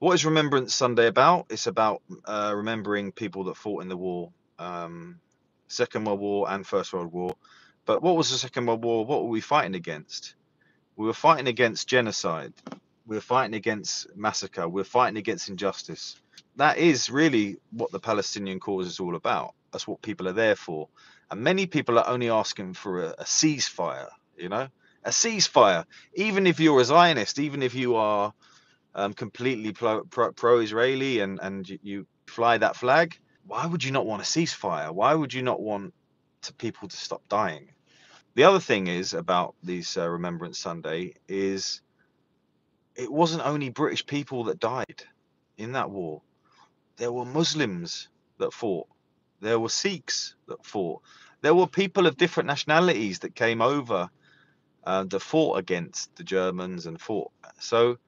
What is Remembrance Sunday about? It's about uh, remembering people that fought in the war, um, Second World War and First World War. But what was the Second World War? What were we fighting against? We were fighting against genocide. We were fighting against massacre. We were fighting against injustice. That is really what the Palestinian cause is all about. That's what people are there for. And many people are only asking for a, a ceasefire, you know, a ceasefire. Even if you're a Zionist, even if you are um, completely pro, pro, pro-Israeli and and you, fly that flag, why would you not want a ceasefire? Why would you not want to people to stop dying? The other thing is about these uh, Remembrance Sunday is it wasn't only British people that died in that war. There were Muslims that fought. There were Sikhs that fought. There were people of different nationalities that came over uh, that fought against the Germans and fought. So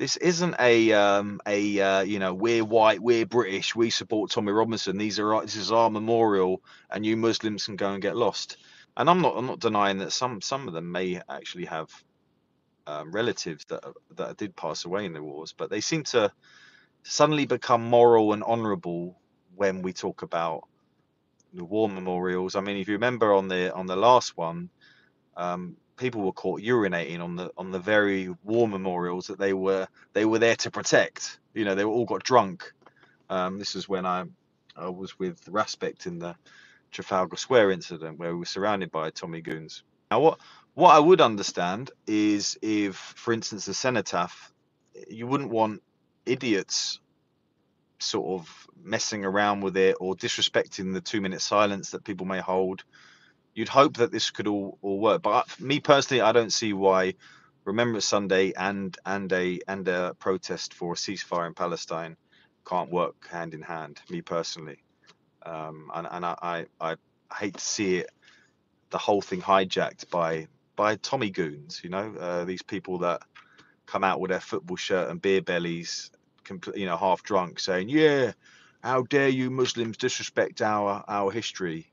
this isn't a um, a uh, you know we're white, we're British, we support Tommy Robinson. These are this is our memorial, and you Muslims can go and get lost. And I'm not I'm not denying that some some of them may actually have um, relatives that that did pass away in the wars, but they seem to suddenly become moral and honourable when we talk about the war memorials. I mean, if you remember on the on the last one, um, people were caught urinating on the on the very war memorials that they were they were there to protect. You know, they all got drunk. Um, this is when I I was with Raspect in the Trafalgar Square incident where we were surrounded by Tommy goons. Now, what what I would understand is if, for instance, the cenotaph, you wouldn't want idiots sort of messing around with it or disrespecting the two minute silence that people may hold. You'd hope that this could all, all work, but me personally, I don't see why Remembrance Sunday and and a and a protest for a ceasefire in Palestine can't work hand in hand. Me personally, um, and and I, I I hate to see it the whole thing hijacked by by Tommy goons. You know, uh, these people that come out with their football shirt and beer bellies, you know, half drunk, saying, "Yeah, how dare you Muslims disrespect our our history?"